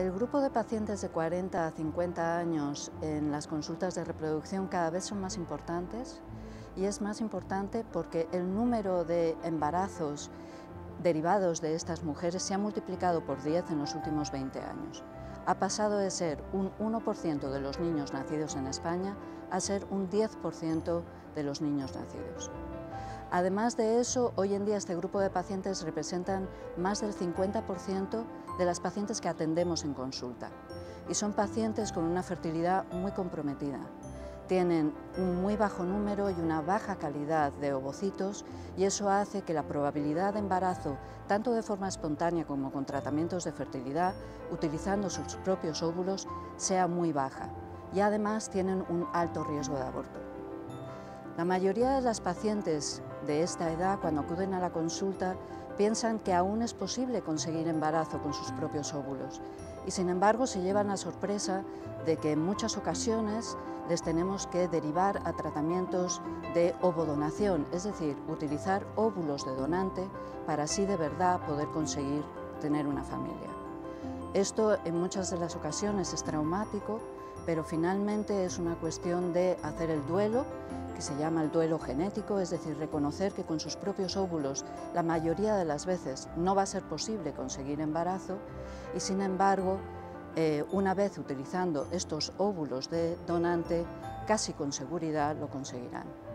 El grupo de pacientes de 40 a 50 años en las consultas de reproducción cada vez son más importantes y es más importante porque el número de embarazos derivados de estas mujeres se ha multiplicado por 10 en los últimos 20 años. Ha pasado de ser un 1% de los niños nacidos en España a ser un 10% de los niños nacidos. Además de eso, hoy en día este grupo de pacientes representan más del 50% de las pacientes que atendemos en consulta y son pacientes con una fertilidad muy comprometida. Tienen un muy bajo número y una baja calidad de ovocitos y eso hace que la probabilidad de embarazo, tanto de forma espontánea como con tratamientos de fertilidad, utilizando sus propios óvulos, sea muy baja y además tienen un alto riesgo de aborto. La mayoría de las pacientes de esta edad, cuando acuden a la consulta, piensan que aún es posible conseguir embarazo con sus propios óvulos y sin embargo se llevan la sorpresa de que en muchas ocasiones les tenemos que derivar a tratamientos de ovodonación, es decir, utilizar óvulos de donante para así de verdad poder conseguir tener una familia. Esto en muchas de las ocasiones es traumático, pero finalmente es una cuestión de hacer el duelo, se llama el duelo genético, es decir, reconocer que con sus propios óvulos la mayoría de las veces no va a ser posible conseguir embarazo y sin embargo, eh, una vez utilizando estos óvulos de donante, casi con seguridad lo conseguirán.